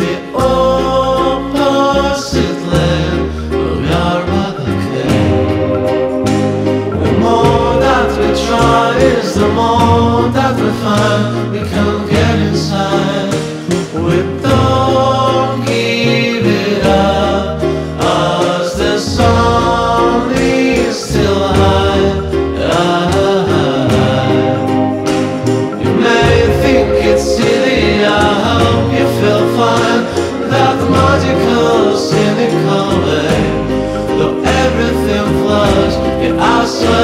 você. Oh. lost in the color Though everything flies, yeah, I saw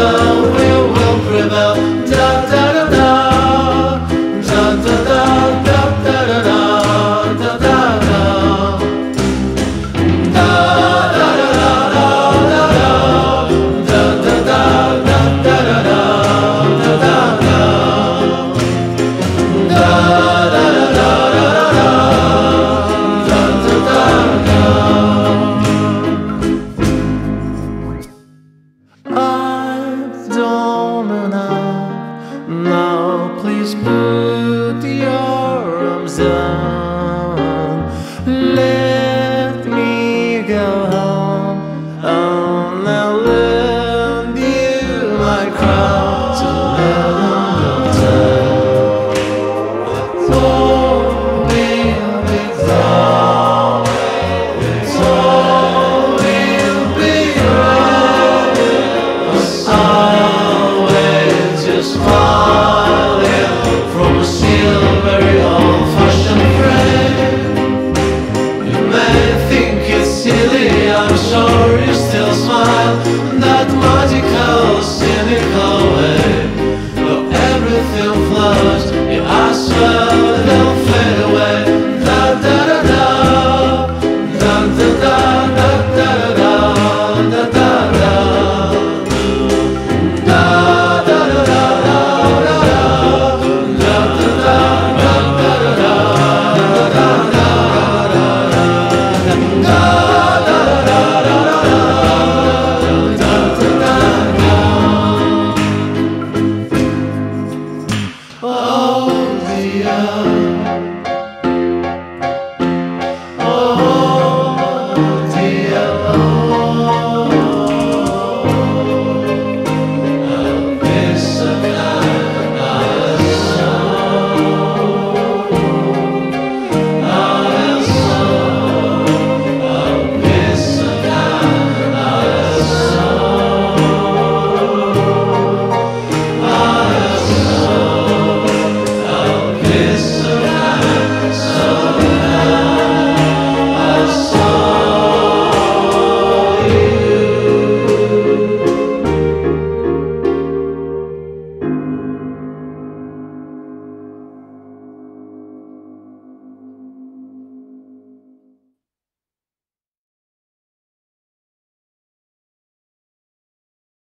please put your arms down. Let me go home.